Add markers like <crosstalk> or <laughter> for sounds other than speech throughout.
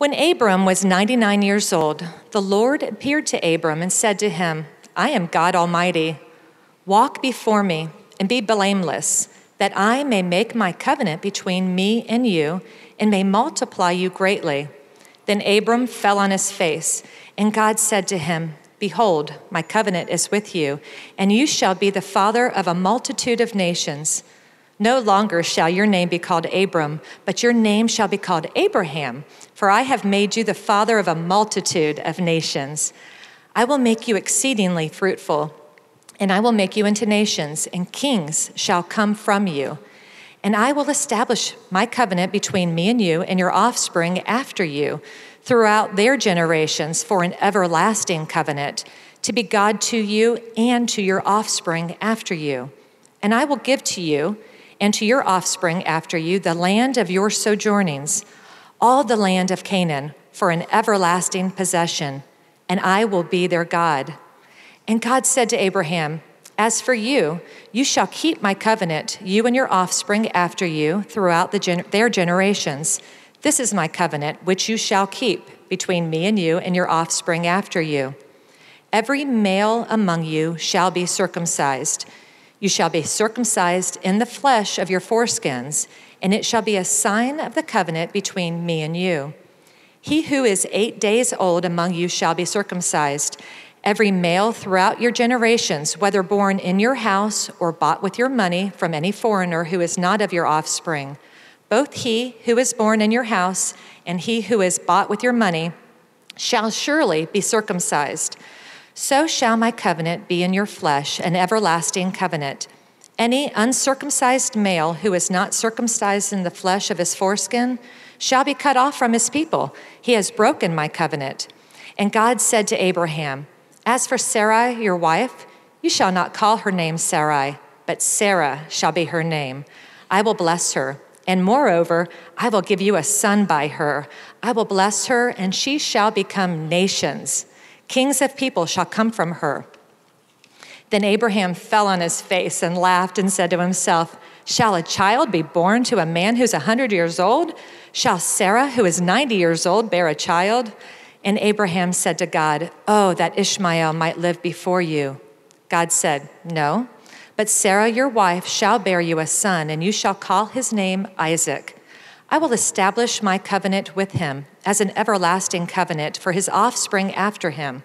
When Abram was 99 years old, the Lord appeared to Abram and said to him, I am God Almighty. Walk before me and be blameless, that I may make my covenant between me and you and may multiply you greatly. Then Abram fell on his face, and God said to him, Behold, my covenant is with you, and you shall be the father of a multitude of nations. No longer shall your name be called Abram, but your name shall be called Abraham, for I have made you the father of a multitude of nations. I will make you exceedingly fruitful, and I will make you into nations, and kings shall come from you. And I will establish my covenant between me and you and your offspring after you throughout their generations for an everlasting covenant, to be God to you and to your offspring after you. And I will give to you and to your offspring after you the land of your sojournings, all the land of Canaan, for an everlasting possession, and I will be their God. And God said to Abraham, As for you, you shall keep my covenant, you and your offspring after you, throughout the gen- their generations. This is my covenant, which you shall keep between me and you and your offspring after you. Every male among you shall be circumcised you shall be circumcised in the flesh of your foreskins, and it shall be a sign of the covenant between me and you. He who is eight days old among you shall be circumcised. Every male throughout your generations, whether born in your house or bought with your money from any foreigner who is not of your offspring, both he who is born in your house and he who is bought with your money shall surely be circumcised so shall my covenant be in your flesh, an everlasting covenant. Any uncircumcised male who is not circumcised in the flesh of his foreskin shall be cut off from his people. He has broken my covenant. And God said to Abraham, As for Sarai, your wife, you shall not call her name Sarai, but Sarah shall be her name. I will bless her. And moreover, I will give you a son by her. I will bless her, and she shall become nations. Kings of people shall come from her. Then Abraham fell on his face and laughed and said to himself, Shall a child be born to a man who's a hundred years old? Shall Sarah, who is ninety years old, bear a child? And Abraham said to God, Oh, that Ishmael might live before you. God said, No, but Sarah, your wife, shall bear you a son, and you shall call his name Isaac. I will establish my covenant with him as an everlasting covenant for his offspring after him.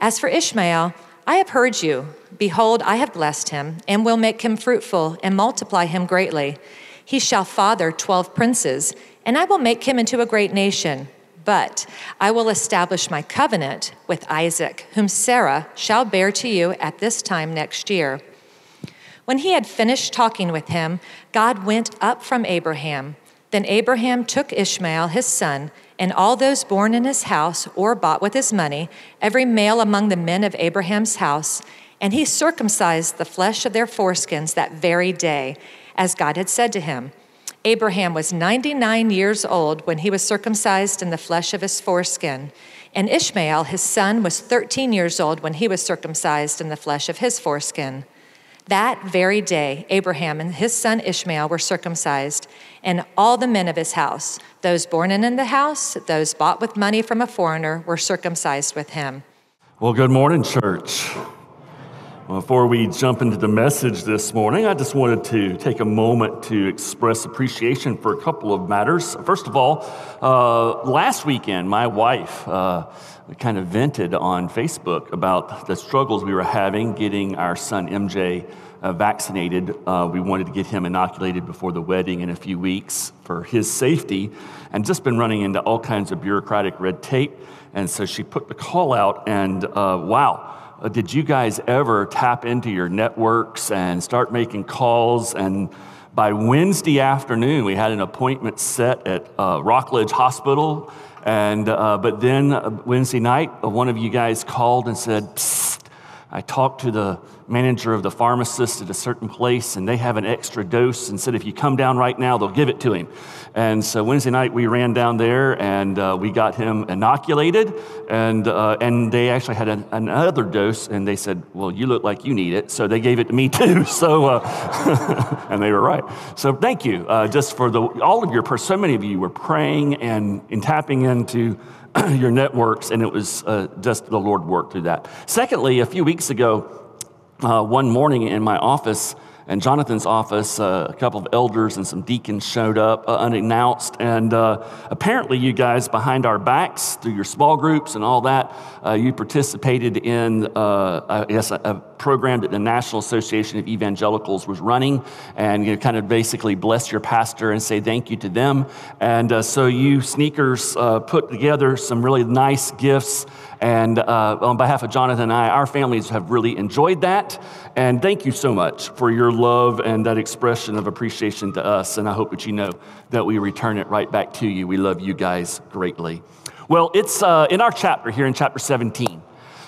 As for Ishmael, I have heard you. Behold, I have blessed him, and will make him fruitful and multiply him greatly. He shall father twelve princes, and I will make him into a great nation. But I will establish my covenant with Isaac, whom Sarah shall bear to you at this time next year. When he had finished talking with him, God went up from Abraham. Then Abraham took Ishmael, his son, and all those born in his house or bought with his money, every male among the men of Abraham's house, and he circumcised the flesh of their foreskins that very day, as God had said to him. Abraham was 99 years old when he was circumcised in the flesh of his foreskin, and Ishmael, his son, was 13 years old when he was circumcised in the flesh of his foreskin. That very day, Abraham and his son Ishmael were circumcised, and all the men of his house, those born in the house, those bought with money from a foreigner, were circumcised with him. Well, good morning, church. Before we jump into the message this morning, I just wanted to take a moment to express appreciation for a couple of matters. First of all, uh, last weekend, my wife uh, kind of vented on Facebook about the struggles we were having getting our son MJ uh, vaccinated. Uh, we wanted to get him inoculated before the wedding in a few weeks for his safety, and just been running into all kinds of bureaucratic red tape. And so she put the call out, and uh, wow did you guys ever tap into your networks and start making calls? And by Wednesday afternoon, we had an appointment set at uh, Rockledge Hospital. And, uh, but then uh, Wednesday night, uh, one of you guys called and said, I talked to the manager of the pharmacist at a certain place, and they have an extra dose and said, if you come down right now, they'll give it to him. And so Wednesday night, we ran down there and uh, we got him inoculated. And, uh, and they actually had an, another dose, and they said, well, you look like you need it. So they gave it to me <laughs> too. So, uh, <laughs> and they were right. So thank you uh, just for the, all of your, so many of you were praying and, and tapping into <clears throat> your networks, and it was uh, just the Lord worked through that. Secondly, a few weeks ago, uh, one morning in my office, in Jonathan's office, uh, a couple of elders and some deacons showed up uh, unannounced. And uh, apparently, you guys behind our backs, through your small groups and all that, uh, you participated in, uh, I guess, a, a, program that the National Association of Evangelicals was running. And you know, kind of basically bless your pastor and say thank you to them. And so, you sneakers put together some really nice gifts. And uh, on behalf of Jonathan and I, our families have really enjoyed that. And thank you so much for your love and that expression of appreciation to us. And I hope that you know that we return it right back to you. We love you guys greatly. Well, it's uh, in our chapter here in chapter 17.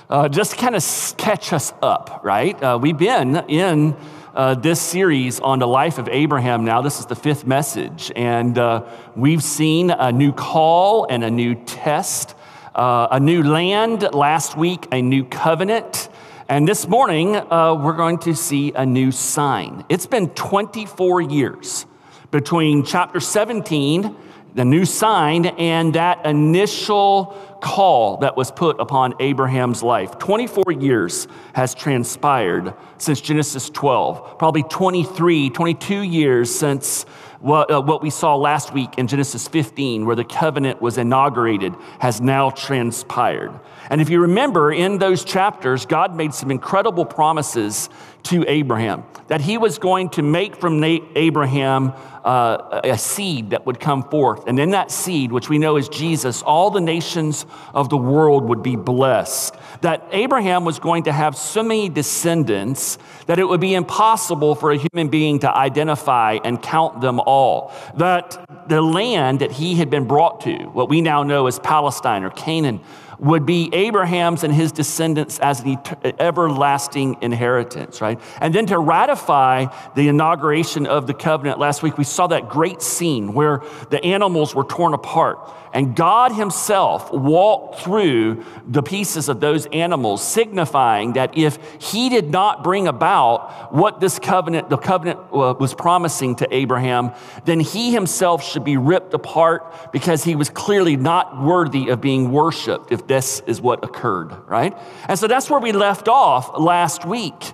Uh, just kind of catch us up, right? Uh, we've been in uh, this series on the life of Abraham now. This is the fifth message. And uh, we've seen a new call and a new test uh, a new land last week, a new covenant. And this morning, uh, we're going to see a new sign. It's been 24 years between chapter 17, the new sign, and that initial call that was put upon Abraham's life. 24 years has transpired since Genesis 12, probably 23, 22 years since what, uh, what we saw last week in Genesis 15, where the covenant was inaugurated, has now transpired. And if you remember in those chapters, God made some incredible promises to Abraham that he was going to make from Abraham uh, a seed that would come forth. And in that seed, which we know is Jesus, all the nations of the world would be blessed. That Abraham was going to have so many descendants that it would be impossible for a human being to identify and count them all. That the land that he had been brought to, what we now know as Palestine or Canaan, would be Abraham's and his descendants as an everlasting inheritance, right? And then to ratify the inauguration of the covenant last week, we saw that great scene where the animals were torn apart and God Himself walked through the pieces of those animals, signifying that if He did not bring about what this covenant, the covenant uh, was promising to Abraham, then He Himself should be ripped apart because He was clearly not worthy of being worshiped if this is what occurred, right? And so that's where we left off last week.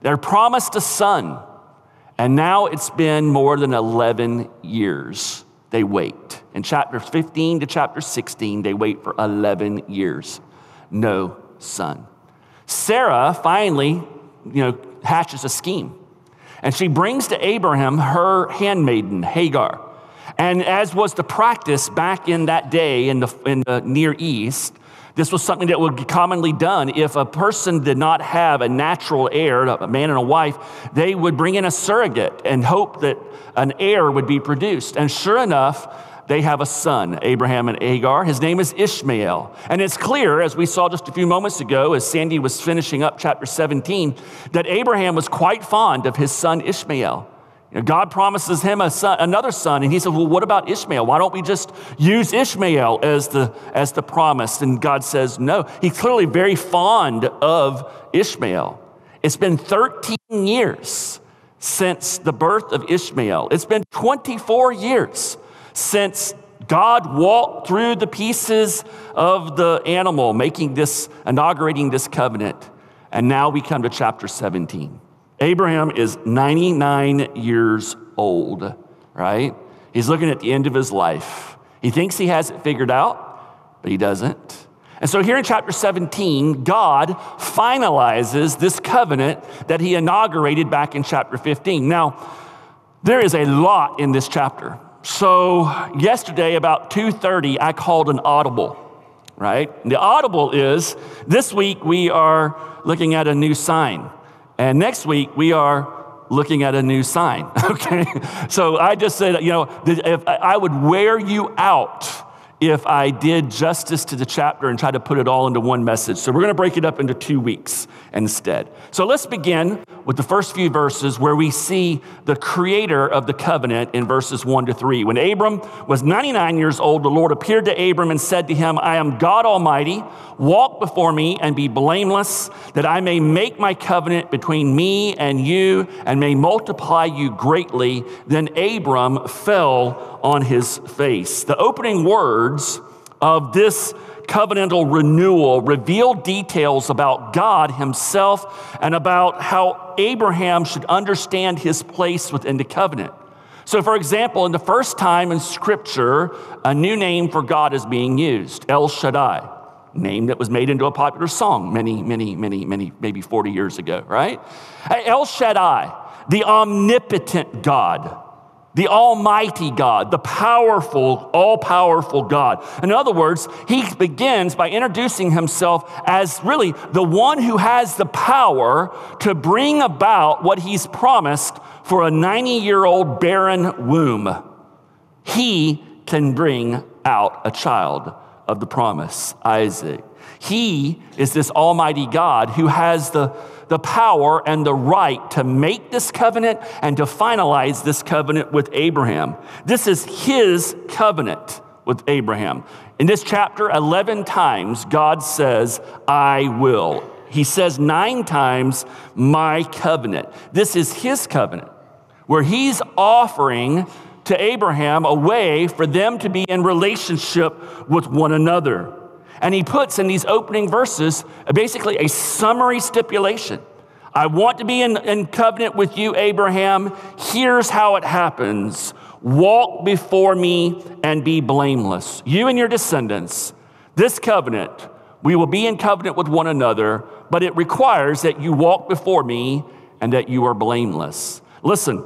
They're promised a son, and now it's been more than 11 years they wait. In chapters 15 to chapter 16, they wait for 11 years. No son. Sarah finally, you know, hatches a scheme. And she brings to Abraham her handmaiden, Hagar. And as was the practice back in that day in the, in the Near East, this was something that would be commonly done. If a person did not have a natural heir, a man and a wife, they would bring in a surrogate and hope that an heir would be produced. And sure enough, they have a son, Abraham and Agar. His name is Ishmael. And it's clear, as we saw just a few moments ago, as Sandy was finishing up chapter 17, that Abraham was quite fond of his son Ishmael. God promises him a son, another son, and he says, Well, what about Ishmael? Why don't we just use Ishmael as the, as the promise? And God says, No. He's clearly very fond of Ishmael. It's been 13 years since the birth of Ishmael, it's been 24 years since God walked through the pieces of the animal, making this, inaugurating this covenant. And now we come to chapter 17. Abraham is 99 years old, right? He's looking at the end of his life. He thinks he has it figured out, but he doesn't. And so here in chapter 17, God finalizes this covenant that he inaugurated back in chapter 15. Now, there is a lot in this chapter. So yesterday about 2:30 I called an audible, right? The audible is this week we are looking at a new sign. And next week, we are looking at a new sign, <laughs> okay? So I just said, you know, if I would wear you out if I did justice to the chapter and tried to put it all into one message. So we're going to break it up into two weeks instead. So let's begin with the first few verses where we see the creator of the covenant in verses 1 to 3. When Abram was 99 years old, the Lord appeared to Abram and said to him, I am God Almighty. Walk before me and be blameless, that I may make my covenant between me and you and may multiply you greatly. Then Abram fell on his face. The opening words of this covenantal renewal reveal details about God himself and about how Abraham should understand his place within the covenant. So, for example, in the first time in Scripture, a new name for God is being used El Shaddai, name that was made into a popular song many, many, many, many, maybe 40 years ago, right? El Shaddai, the omnipotent God the Almighty God, the powerful, all powerful God. In other words, he begins by introducing himself as really the one who has the power to bring about what he's promised for a 90 year old barren womb. He can bring out a child of the promise, Isaac. He is this Almighty God who has the the power and the right to make this covenant and to finalize this covenant with Abraham. This is his covenant with Abraham. In this chapter, 11 times, God says, I will. He says nine times, my covenant. This is his covenant, where he's offering to Abraham a way for them to be in relationship with one another. And he puts in these opening verses basically a summary stipulation. I want to be in, in covenant with you, Abraham. Here's how it happens walk before me and be blameless. You and your descendants, this covenant, we will be in covenant with one another, but it requires that you walk before me and that you are blameless. Listen,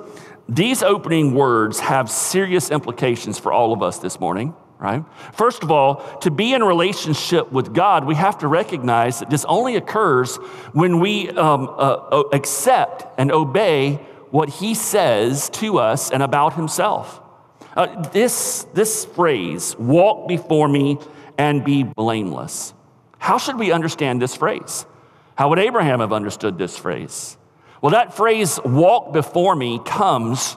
these opening words have serious implications for all of us this morning right? First of all, to be in relationship with God, we have to recognize that this only occurs when we um, uh, accept and obey what He says to us and about Himself. Uh, this, this phrase, walk before me and be blameless. How should we understand this phrase? How would Abraham have understood this phrase? Well, that phrase, walk before me, comes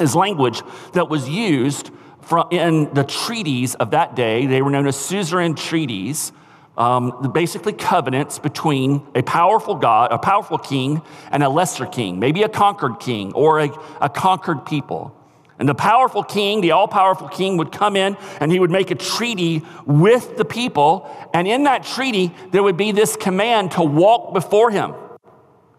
as language that was used from, in the treaties of that day, they were known as suzerain treaties, um, basically covenants between a powerful God, a powerful king, and a lesser king, maybe a conquered king or a, a conquered people. And the powerful king, the all powerful king, would come in and he would make a treaty with the people. And in that treaty, there would be this command to walk before him.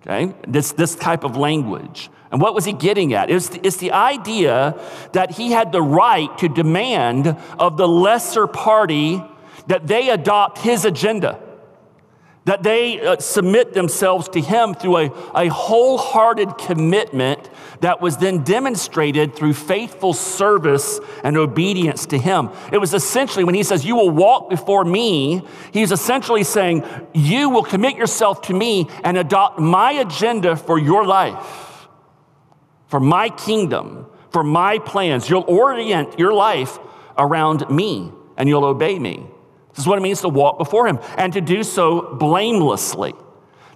Okay? This, this type of language. And what was he getting at? It's the, it's the idea that he had the right to demand of the lesser party that they adopt his agenda, that they uh, submit themselves to him through a, a wholehearted commitment that was then demonstrated through faithful service and obedience to him. It was essentially when he says, You will walk before me, he's essentially saying, You will commit yourself to me and adopt my agenda for your life for my kingdom, for my plans. You'll orient your life around me and you'll obey me. This is what it means to walk before Him and to do so blamelessly.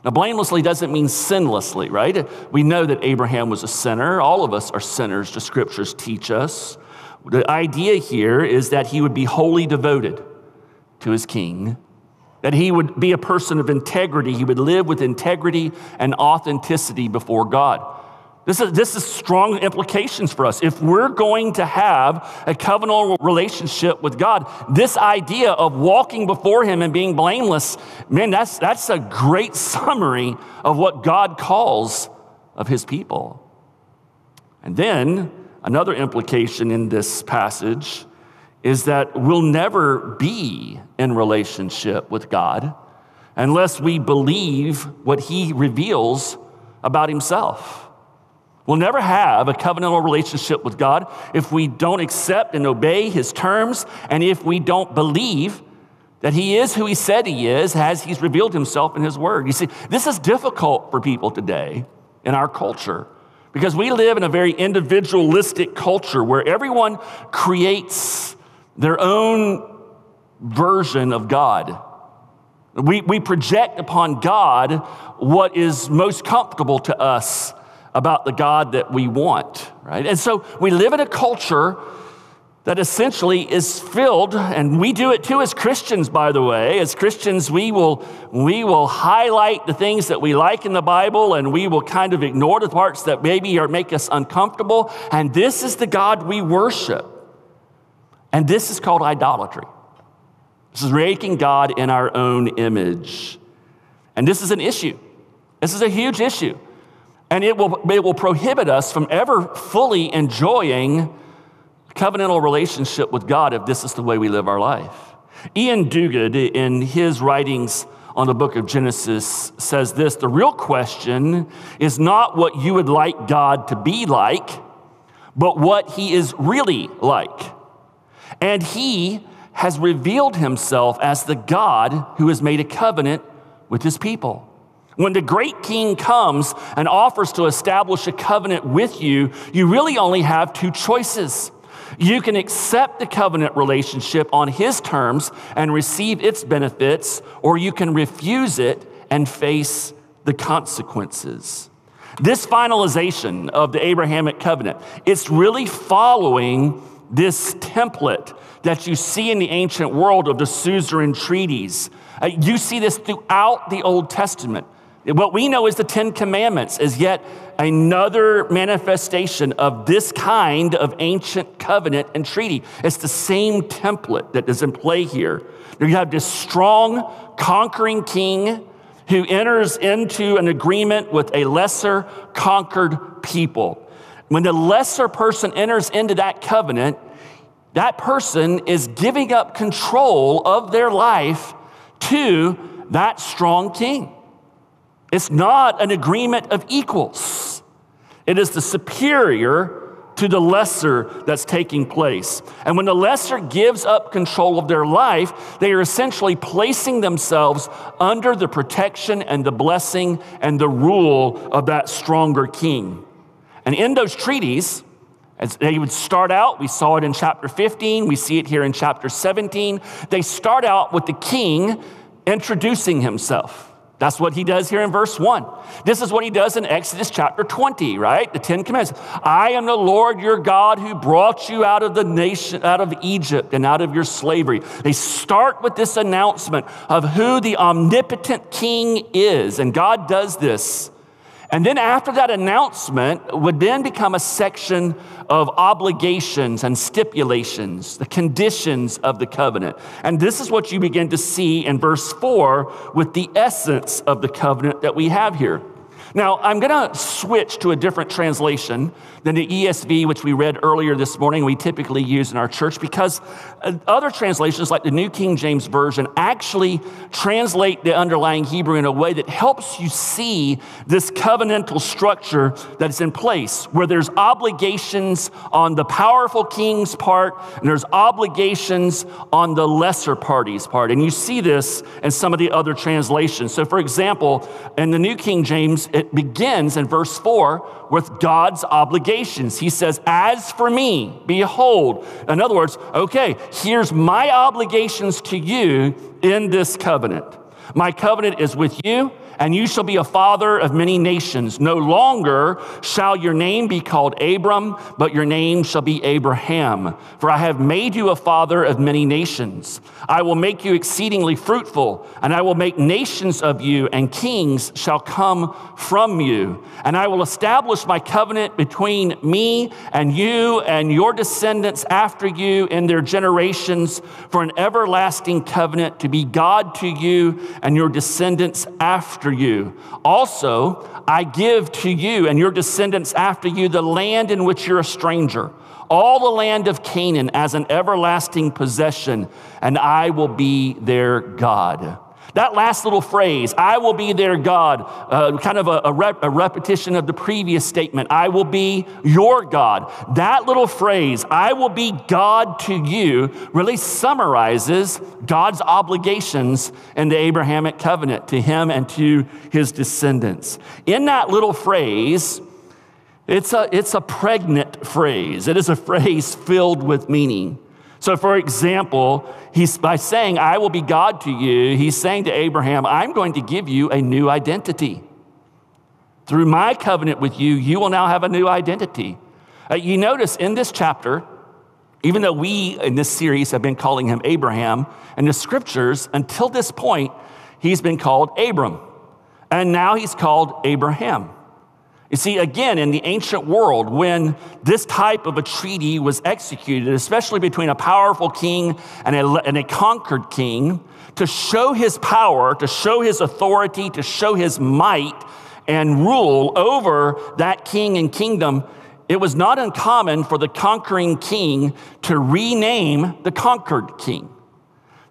Now, blamelessly doesn't mean sinlessly, right? We know that Abraham was a sinner. All of us are sinners, the scriptures teach us. The idea here is that he would be wholly devoted to his king, that he would be a person of integrity. He would live with integrity and authenticity before God. This is, this is strong implications for us. If we're going to have a covenantal relationship with God, this idea of walking before Him and being blameless, man, that's, that's a great summary of what God calls of His people. And then another implication in this passage is that we'll never be in relationship with God unless we believe what He reveals about Himself. We'll never have a covenantal relationship with God if we don't accept and obey His terms and if we don't believe that He is who He said He is as He's revealed Himself in His Word. You see, this is difficult for people today in our culture because we live in a very individualistic culture where everyone creates their own version of God. We, we project upon God what is most comfortable to us about the God that we want, right? And so we live in a culture that essentially is filled, and we do it too as Christians, by the way. As Christians, we will, we will highlight the things that we like in the Bible and we will kind of ignore the parts that maybe are, make us uncomfortable. And this is the God we worship. And this is called idolatry. This is making God in our own image. And this is an issue. This is a huge issue. And it will, it will prohibit us from ever fully enjoying covenantal relationship with God if this is the way we live our life. Iain Duguid, in his writings on the book of Genesis, says this The real question is not what you would like God to be like, but what he is really like. And he has revealed himself as the God who has made a covenant with his people. When the great king comes and offers to establish a covenant with you, you really only have two choices. You can accept the covenant relationship on his terms and receive its benefits, or you can refuse it and face the consequences. This finalization of the Abrahamic covenant, it's really following this template that you see in the ancient world of the suzerain treaties. Uh, you see this throughout the Old Testament. What we know is the Ten Commandments is yet another manifestation of this kind of ancient covenant and treaty. It's the same template that is in play here. You have this strong, conquering king who enters into an agreement with a lesser conquered people. When the lesser person enters into that covenant, that person is giving up control of their life to that strong king. It's not an agreement of equals, it is the superior to the lesser that's taking place. And when the lesser gives up control of their life, they are essentially placing themselves under the protection and the blessing and the rule of that stronger king. And in those treaties, as they would start out, we saw it in chapter 15, we see it here in chapter 17. They start out with the king introducing himself. That's what he does here in verse 1. This is what he does in Exodus chapter 20, right? The 10 commandments. I am the Lord your God who brought you out of the nation out of Egypt and out of your slavery. They start with this announcement of who the omnipotent king is, and God does this and then after that announcement would then become a section of obligations and stipulations, the conditions of the covenant. And this is what you begin to see in verse 4 with the essence of the covenant that we have here. Now, I'm going to switch to a different translation than the ESV, which we read earlier this morning, we typically use in our church, because uh, other translations, like the New King James Version, actually translate the underlying Hebrew in a way that helps you see this covenantal structure that is in place, where there's obligations on the powerful king's part, and there's obligations on the lesser party's part. And you see this in some of the other translations. So, for example, in the New King James, it begins in verse 4 with God's obligations. He says, As for me, behold. In other words, okay, here's my obligations to you in this covenant. My covenant is with you and you shall be a father of many nations. No longer shall your name be called Abram, but your name shall be Abraham. For I have made you a father of many nations. I will make you exceedingly fruitful, and I will make nations of you, and kings shall come from you. And I will establish my covenant between me and you and your descendants after you in their generations for an everlasting covenant to be God to you and your descendants after after you. Also, I give to you and your descendants after you the land in which you're a stranger, all the land of Canaan as an everlasting possession, and I will be their God. That last little phrase, I will be their God, uh, kind of a, a, rep, a repetition of the previous statement, I will be your God. That little phrase, I will be God to you, really summarizes God's obligations in the Abrahamic covenant to him and to his descendants. In that little phrase, it's a, it's a pregnant phrase. It is a <laughs> phrase filled with meaning. So, for example, he's by saying, I will be God to you, he's saying to Abraham, I'm going to give you a new identity. Through my covenant with you, you will now have a new identity. Uh, you notice in this chapter, even though we in this series have been calling him Abraham, in the scriptures, until this point, he's been called Abram. And now he's called Abraham. You see, again, in the ancient world, when this type of a treaty was executed, especially between a powerful king and a, and a conquered king, to show his power, to show his authority, to show his might and rule over that king and kingdom, it was not uncommon for the conquering king to rename the conquered king.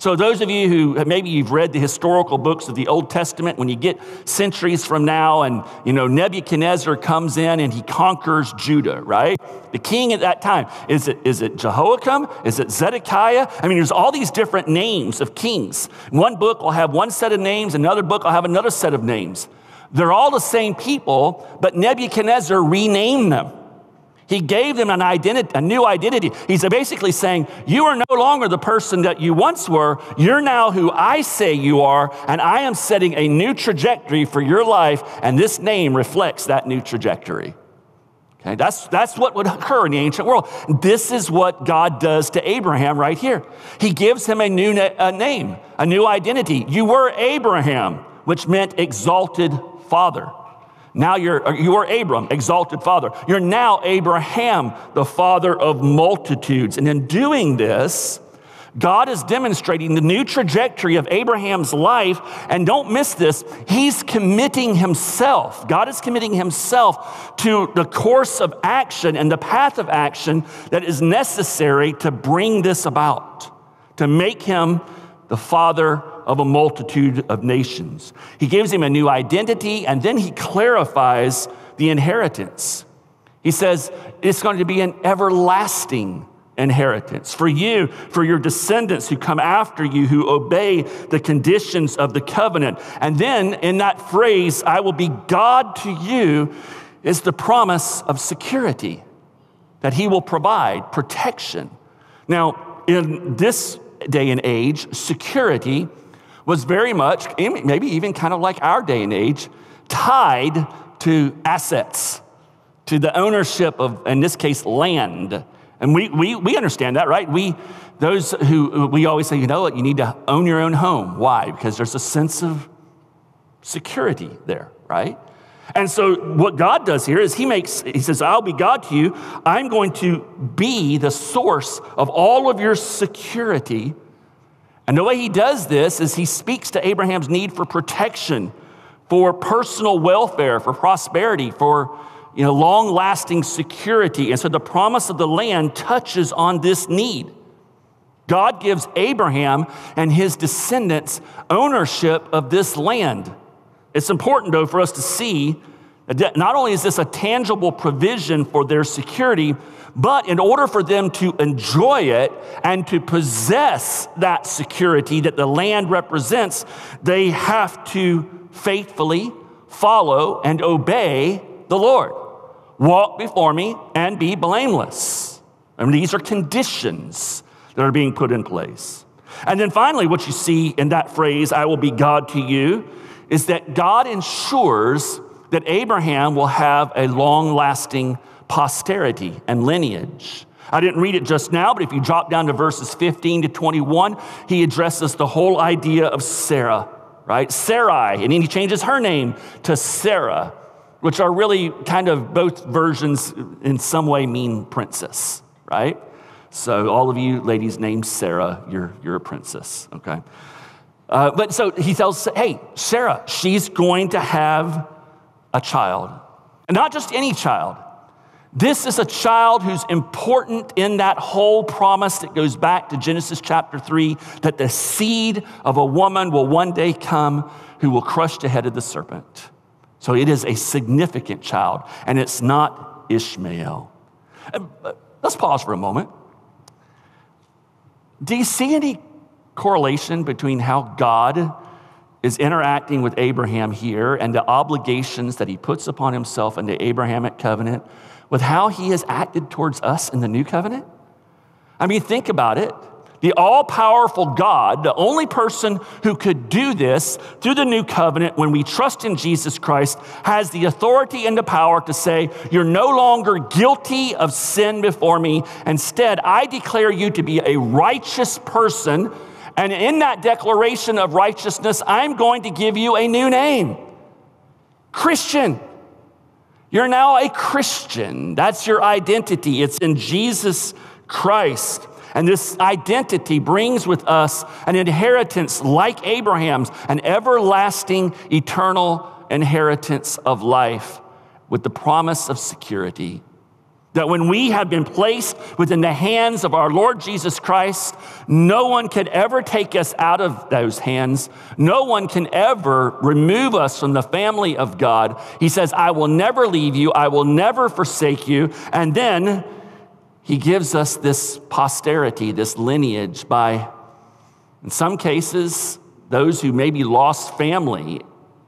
So, those of you who maybe you've read the historical books of the Old Testament, when you get centuries from now and, you know, Nebuchadnezzar comes in and he conquers Judah, right? The king at that time, is it, is it Jehoiakim? Is it Zedekiah? I mean, there's all these different names of kings. One book will have one set of names, another book will have another set of names. They're all the same people, but Nebuchadnezzar renamed them. He gave them an identity, a new identity. He's basically saying, You are no longer the person that you once were. You're now who I say you are, and I am setting a new trajectory for your life, and this name reflects that new trajectory. Okay, that's, that's what would occur in the ancient world. This is what God does to Abraham right here. He gives him a new na- a name, a new identity. You were Abraham, which meant exalted father. Now you're, you are Abram, exalted father. You're now Abraham, the father of multitudes. And in doing this, God is demonstrating the new trajectory of Abraham's life. And don't miss this, he's committing himself. God is committing himself to the course of action and the path of action that is necessary to bring this about, to make him the father of a multitude of nations. He gives him a new identity and then he clarifies the inheritance. He says it's going to be an everlasting inheritance for you, for your descendants who come after you, who obey the conditions of the covenant. And then in that phrase, I will be God to you, is the promise of security that he will provide protection. Now, in this day and age, security was very much, maybe even kind of like our day and age, tied to assets, to the ownership of, in this case, land. And we, we, we understand that, right? We, those who, we always say, you know what, you need to own your own home. Why? Because there's a sense of security there, right? And so what God does here is he makes, he says, I'll be God to you. I'm going to be the source of all of your security and the way he does this is he speaks to Abraham's need for protection, for personal welfare, for prosperity, for you know, long lasting security. And so the promise of the land touches on this need. God gives Abraham and his descendants ownership of this land. It's important, though, for us to see that not only is this a tangible provision for their security, but in order for them to enjoy it and to possess that security that the land represents, they have to faithfully follow and obey the Lord. Walk before me and be blameless. And these are conditions that are being put in place. And then finally, what you see in that phrase, I will be God to you, is that God ensures that Abraham will have a long lasting posterity and lineage. I didn't read it just now, but if you drop down to verses 15 to 21, he addresses the whole idea of Sarah, right? Sarai, and then he changes her name to Sarah, which are really kind of both versions in some way mean princess, right? So, all of you ladies named Sarah, you're, you're a princess, okay? Uh, but so he tells, hey, Sarah, she's going to have a child. And not just any child, this is a child who's important in that whole promise that goes back to Genesis chapter 3 that the seed of a woman will one day come who will crush the head of the serpent. So it is a significant child, and it's not Ishmael. Uh, let's pause for a moment. Do you see any correlation between how God is interacting with Abraham here and the obligations that he puts upon himself in the Abrahamic covenant with how he has acted towards us in the new covenant? I mean, think about it. The all powerful God, the only person who could do this through the new covenant when we trust in Jesus Christ, has the authority and the power to say, You're no longer guilty of sin before me. Instead, I declare you to be a righteous person. And in that declaration of righteousness, I'm going to give you a new name Christian. You're now a Christian. That's your identity. It's in Jesus Christ. And this identity brings with us an inheritance like Abraham's, an everlasting, eternal inheritance of life with the promise of security. That when we have been placed within the hands of our Lord Jesus Christ, no one can ever take us out of those hands. No one can ever remove us from the family of God. He says, I will never leave you, I will never forsake you. And then he gives us this posterity, this lineage by, in some cases, those who maybe lost family.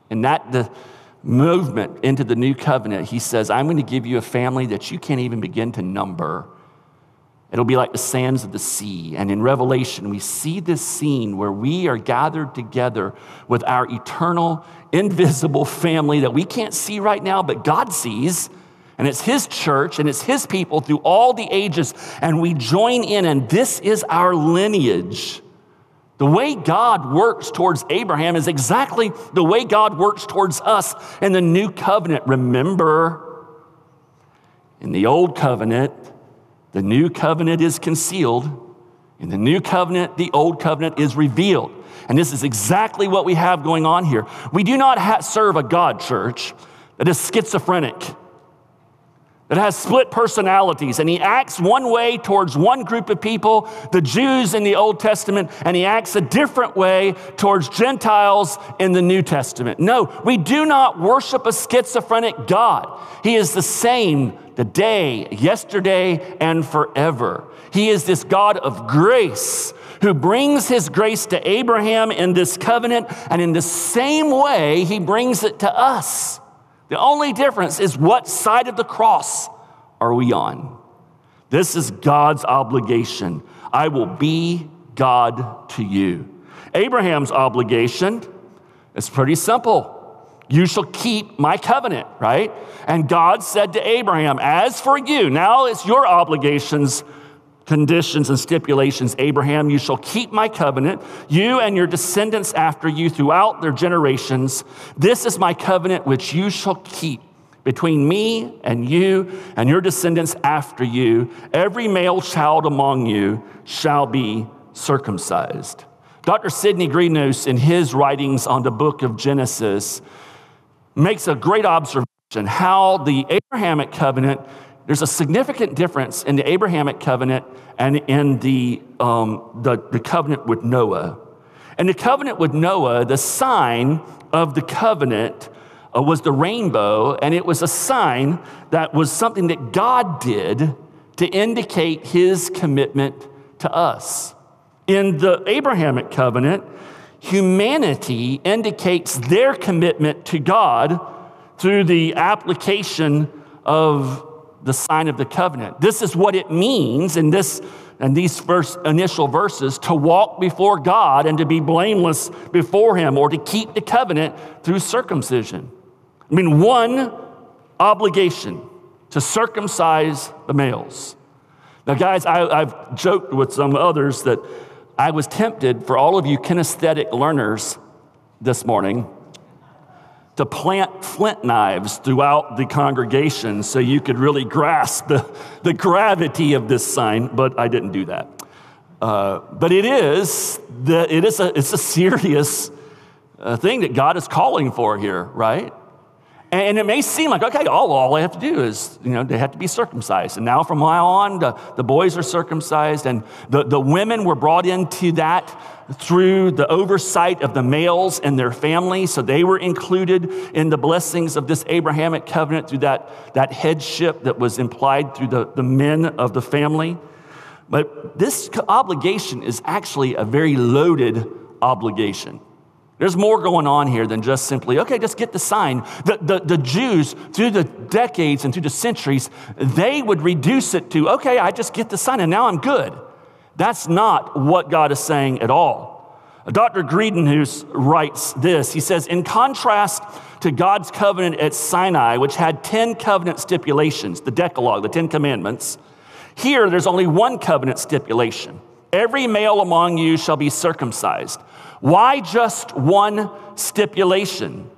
And that the movement into the new covenant, he says, I'm going to give you a family that you can't even begin to number. It'll be like the sands of the sea. And in Revelation, we see this scene where we are gathered together with our eternal, invisible family that we can't see right now, but God sees. And it's His church and it's His people through all the ages. And we join in, and this is our lineage. The way God works towards Abraham is exactly the way God works towards us in the new covenant. Remember, in the old covenant, the new covenant is concealed. In the new covenant, the old covenant is revealed. And this is exactly what we have going on here. We do not serve a God church that is schizophrenic that has split personalities, and he acts one way towards one group of people, the Jews in the Old Testament, and he acts a different way towards Gentiles in the New Testament. No, we do not worship a schizophrenic God. He is the same today, yesterday, and forever. He is this God of grace who brings his grace to Abraham in this covenant, and in the same way, he brings it to us. The only difference is what side of the cross are we on? This is God's obligation. I will be God to you. Abraham's obligation is pretty simple. You shall keep my covenant, right? And God said to Abraham, As for you, now it's your obligations conditions and stipulations Abraham, you shall keep my covenant, you and your descendants after you throughout their generations. This is my covenant which you shall keep between me and you and your descendants after you. Every male child among you shall be circumcised. Dr. Sidney Greidanus, in his writings on the book of Genesis, makes a great observation how the Abrahamic covenant there's a significant difference in the Abrahamic covenant and in the, um, the, the covenant with Noah. And the covenant with Noah, the sign of the covenant uh, was the rainbow, and it was a sign that was something that God did to indicate his commitment to us. In the Abrahamic covenant, humanity indicates their commitment to God through the application of the sign of the covenant. This is what it means in this and these first initial verses to walk before God and to be blameless before Him or to keep the covenant through circumcision. I mean, one obligation to circumcise the males. Now, guys, I, have joked with some others that I was tempted for all of you kinesthetic learners this morning to plant flint knives throughout the congregation so you could really grasp the, the gravity of this sign, but I didn't do that. Uh, but it is, the, it is a, it's a serious uh, thing that God is calling for here, right? And it may seem like, okay, all, all I have to do is, you know, they have to be circumcised. And now from now on, the, the boys are circumcised, and the, the women were brought into that through the oversight of the males and their families. So they were included in the blessings of this Abrahamic covenant through that, that headship that was implied through the, the men of the family. But this obligation is actually a very loaded obligation. There's more going on here than just simply, okay, just get the sign. The, the, the, Jews, through the decades and through the centuries, they would reduce it to, okay, I just get the sign and now I'm good. That's not what God is saying at all. Dr. Green, who writes this, he says, in contrast to God's covenant at Sinai, which had 10 covenant stipulations, the Decalogue, the 10 commandments, here there's only one covenant stipulation every male among you shall be circumcised. Why just one stipulation?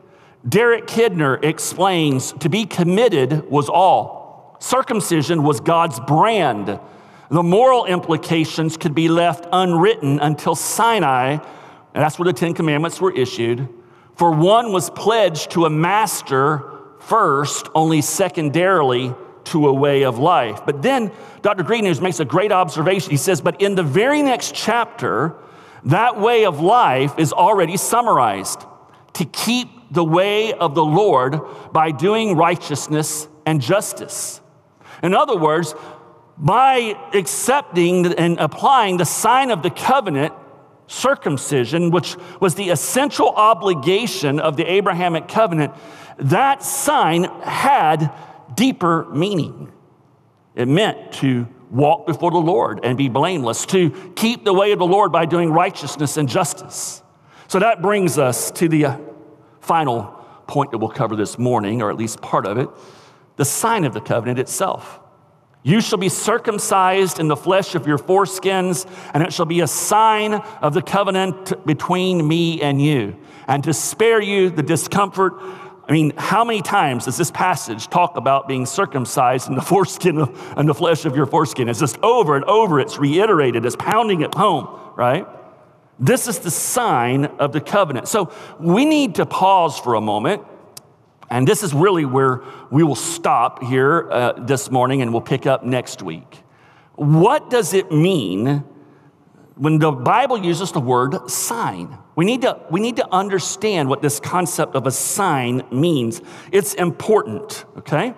Derek Kidner explains to be committed was all. Circumcision was God's brand. The moral implications could be left unwritten until Sinai, and that's where the Ten Commandments were issued. For one was pledged to a master first, only secondarily to a way of life. But then Dr. Greidanus makes a great observation. He says, But in the very next chapter, that way of life is already summarized to keep the way of the Lord by doing righteousness and justice. In other words, by accepting and applying the sign of the covenant, circumcision, which was the essential obligation of the Abrahamic covenant, that sign had deeper meaning. It meant to walk before the Lord and be blameless, to keep the way of the Lord by doing righteousness and justice. So that brings us to the uh, final point that we'll cover this morning, or at least part of it the sign of the covenant itself. You shall be circumcised in the flesh of your foreskins, and it shall be a sign of the covenant between me and you, and to spare you the discomfort I mean, how many times does this passage talk about being circumcised in the <laughs> foreskin of, and the flesh of your foreskin? It's just over and over, it's reiterated, it's pounding it home, right? This is the sign of the covenant. So we need to pause for a moment, and this is really where we will stop here uh, this morning and we'll pick up next week. What does it mean when the Bible uses the word sign? We need, to, we need to understand what this concept of a sign means. It's important, okay?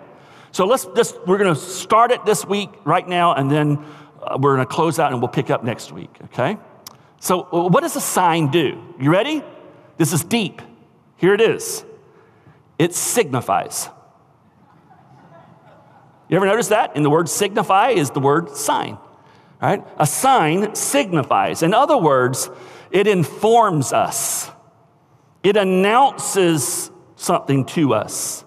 So let's just, we're gonna start it this week right now, and then uh, we're gonna close out and we'll pick up next week, okay? So, what does a sign do? You ready? This is deep. Here it is it signifies. You ever notice that? In the word signify is the word sign, right? A sign signifies. In other words, it informs us, it announces something to us.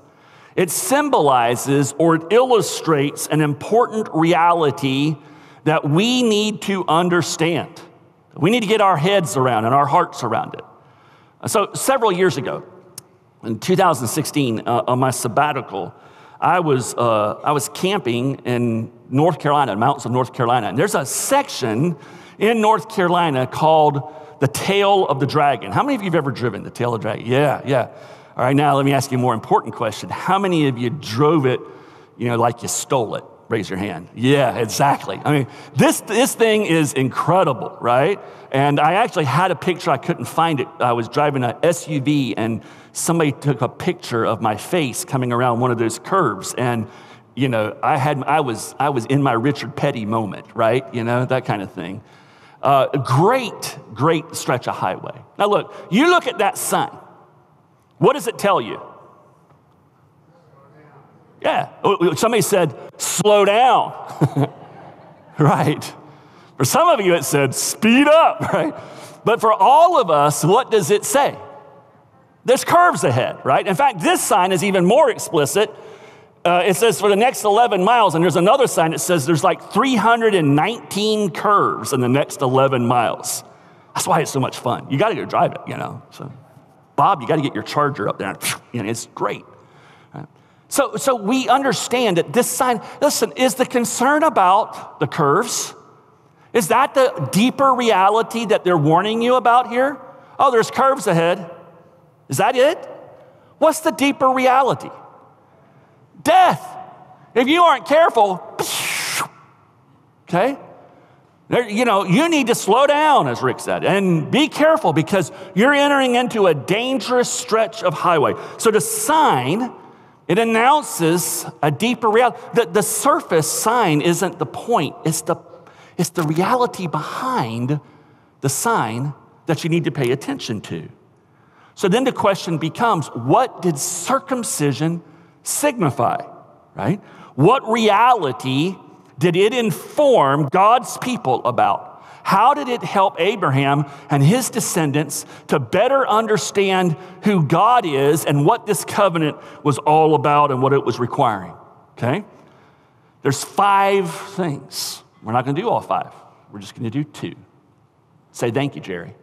It symbolizes or it illustrates an important reality that we need to understand. We need to get our heads around and our hearts around it. So, several years ago, in 2016, uh, on my sabbatical, I was, uh, I was camping in North Carolina, mountains of North Carolina. And there's a section in North Carolina called the tail of the dragon. How many of you have ever driven the tail of the dragon? Yeah, yeah. All right, now let me ask you a more important question. How many of you drove it, you know, like you stole it? Raise your hand. Yeah, exactly. I mean, this, this thing is incredible, right? And I actually had a picture, I couldn't find it. I was driving an SUV and somebody took a picture of my face coming around one of those curves. And, you know, I, had, I, was, I was in my Richard Petty moment, right? You know, that kind of thing. Uh, great, great stretch of highway. Now, look, you look at that sign. What does it tell you? Yeah. Somebody said, slow down. <laughs> right. For some of you, it said, speed up, <laughs> right? But for all of us, what does it say? There's curves ahead, right? In fact, this sign is even more explicit uh, it says for the next 11 miles, and there's another sign that says there's like 319 curves in the next 11 miles. That's why it's so much fun. You got to go drive it, you know. So, Bob, you got to get your charger up there. <laughs> You know, it's great. So, so we understand that this sign, listen, is the concern about the curves? Is that the deeper reality that they're warning you about here? Oh, there's curves ahead. Is that it? What's the deeper reality? Death. If you aren't careful, okay? You know, you need to slow down, as Rick said, and be careful because you're entering into a dangerous stretch of highway. So the sign, it announces a deeper reality. The, the surface sign isn't the point, it's the, it's the reality behind the sign that you need to pay attention to. So then the question becomes what did circumcision signify, right? What reality did it inform God's people about? How did it help Abraham and his descendants to better understand who God is and what this covenant was all about and what it was requiring? Okay? There's five things. We're not going to do all five. We're just going to do two. Say thank you, Jerry.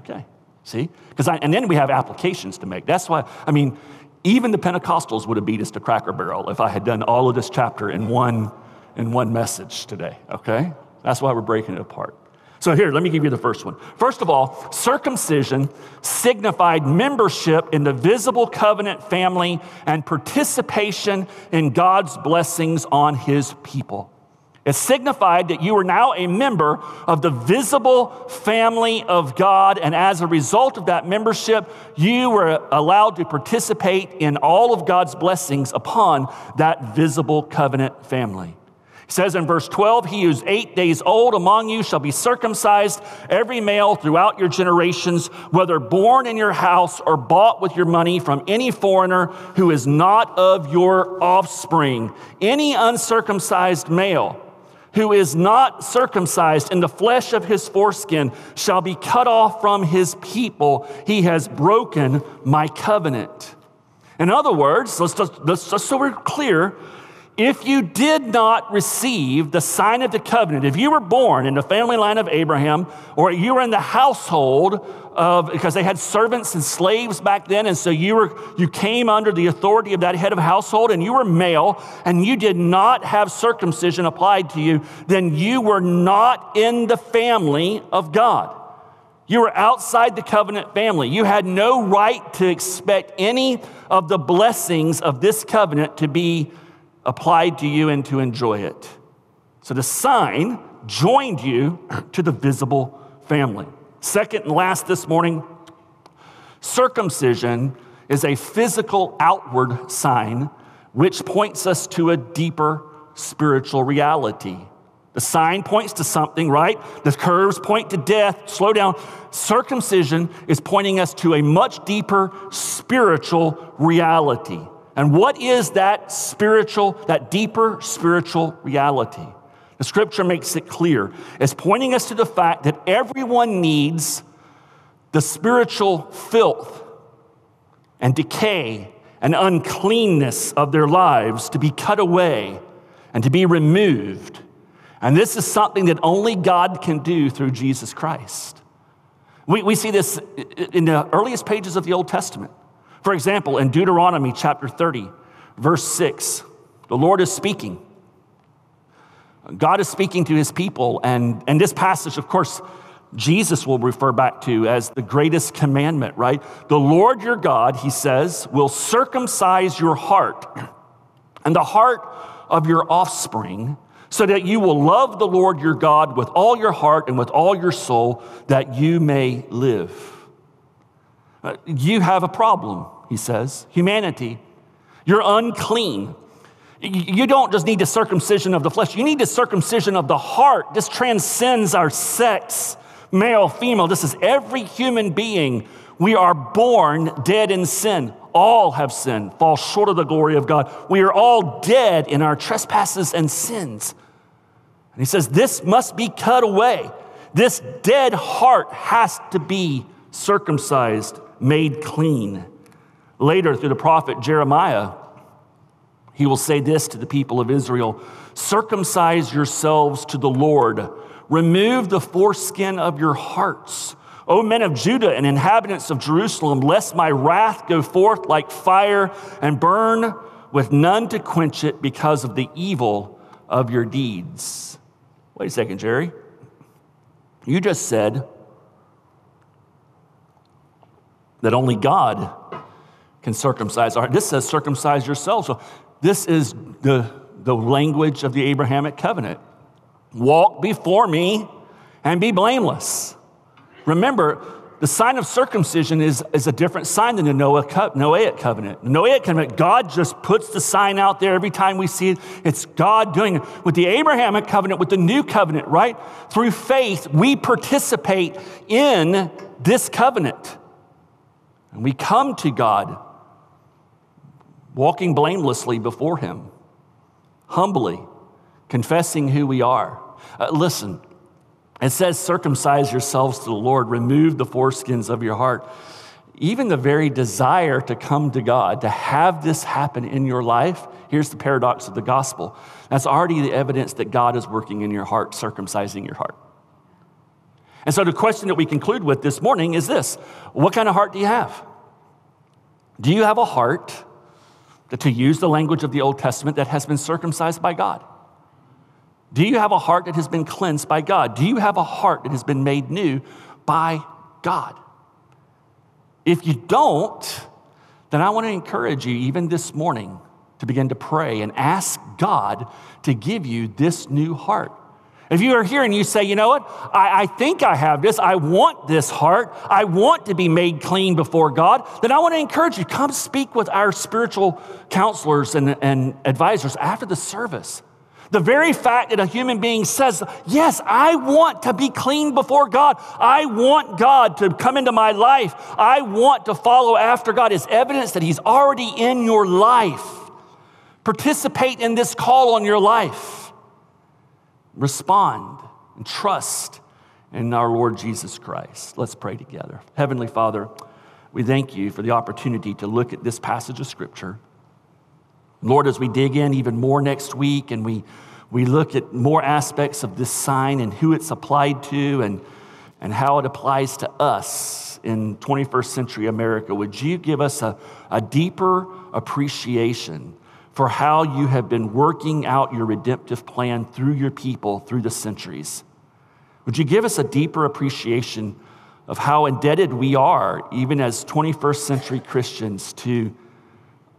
Okay. See? Because and then we have applications to make. That's why I mean, even the Pentecostals would have beat us to Cracker Barrel if I had done all of this chapter in one in one message today. Okay? That's why we're breaking it apart. So, here, let me give you the first one. First of all, circumcision signified membership in the visible covenant family and participation in God's blessings on his people. It signified that you were now a member of the visible family of God, and as a result of that membership, you were allowed to participate in all of God's blessings upon that visible covenant family It says in verse 12, He who's eight days old among you shall be circumcised, every male throughout your generations, whether born in your house or bought with your money from any foreigner who is not of your offspring. Any uncircumcised male who is not circumcised in the flesh of his foreskin shall be cut off from his people. He has broken my covenant. In other words, let's just, let's just so we're clear, if you did not receive the sign of the covenant, if you were born in the family line of Abraham, or you were in the household of, because they had servants and slaves back then, and so you were, you came under the authority of that head of household, and you were male, and you did not have circumcision applied to you, then you were not in the family of God. You were outside the covenant family. You had no right to expect any of the blessings of this covenant to be applied to you and to enjoy it. So the sign joined you to the visible family. Second and last this morning, circumcision is a physical outward sign which points us to a deeper spiritual reality. The sign points to something, right? The curves point to death. Slow down. Circumcision is pointing us to a much deeper spiritual reality. And what is that spiritual, that deeper spiritual reality? The scripture makes it clear. It's pointing us to the fact that everyone needs the spiritual filth and decay and uncleanness of their lives to be cut away and to be removed. And this is something that only God can do through Jesus Christ. We, we see this in the earliest pages of the Old Testament. For example, in Deuteronomy chapter 30, verse 6, the Lord is speaking. God is speaking to his people, and, and this passage, of course, Jesus will refer back to as the greatest commandment, right? The Lord your God, he says, will circumcise your heart and the heart of your offspring, so that you will love the Lord your God with all your heart and with all your soul, that you may live. Uh, you have a problem, he says. Humanity, you're unclean. You don't just need the circumcision of the flesh, you need the circumcision of the heart. This transcends our sex, male, female. This is every human being. We are born dead in sin. All have sinned, fall short of the glory of God. We are all dead in our trespasses and sins. And he says, This must be cut away. This dead heart has to be circumcised made clean. Later, through the prophet Jeremiah, he will say this to the people of Israel Circumcise yourselves to the Lord, remove the foreskin of your hearts. O men of Judah and inhabitants of Jerusalem, lest my wrath go forth like fire and burn with none to quench it because of the evil of your deeds. Wait a second, Jerry. You just said that only God can circumcise This says circumcise yourselves. So this is the, the language of the Abrahamic covenant. Walk before me and be blameless. Remember, the sign of circumcision is, is a different sign than the Noahic covenant. The Noahic covenant, God just puts the sign out there every time we see it. It's God doing it. With the Abrahamic covenant, with the new covenant, right? Through faith, we participate in this covenant. And we come to God walking blamelessly before Him, humbly, confessing who we are. Uh, listen, it says, circumcise yourselves to the Lord, remove the foreskins of your heart. Even the very desire to come to God, to have this happen in your life, here's the paradox of the gospel. That's already the evidence that God is working in your heart, circumcising your heart. And so the question that we conclude with this morning is this What kind of heart do you have? Do you have a heart to use the language of the Old Testament, that has been circumcised by God? Do you have a heart that has been cleansed by God? Do you have a heart that has been made new by God? If you don't, then I want to encourage you, even this morning, to begin to pray and ask God to give you this new heart. If you are here and you say, you know what, I, I, think I have this, I want this heart, I want to be made clean before God, then I want to encourage you come speak with our spiritual counselors and, and advisors after the service. The very fact that a human being says, Yes, I want to be clean before God. I want God to come into my life. I want to follow after God is evidence that He's already in your life. Participate in this call on your life. Respond and trust in our Lord Jesus Christ. Let's pray together. Heavenly Father, we thank you for the opportunity to look at this passage of Scripture. Lord, as we dig in even more next week and we, we look at more aspects of this sign and who it's applied to and, and how it applies to us in 21st century America, would you give us a, a deeper appreciation for how you have been working out your redemptive plan through your people through the centuries? Would you give us a deeper appreciation of how indebted we are, even as 21st century Christians, to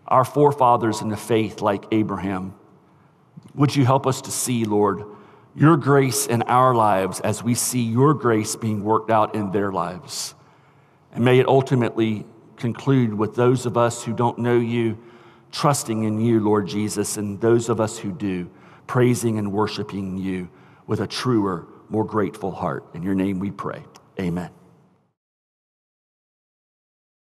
our forefathers in the faith like Abraham. Would you help us to see, Lord, your grace in our lives as we see your grace being worked out in their lives? And may it ultimately conclude with those of us who don't know you, trusting in you, Lord Jesus, and those of us who do, praising and worshiping you with a truer, more grateful heart. In your name we pray. Amen.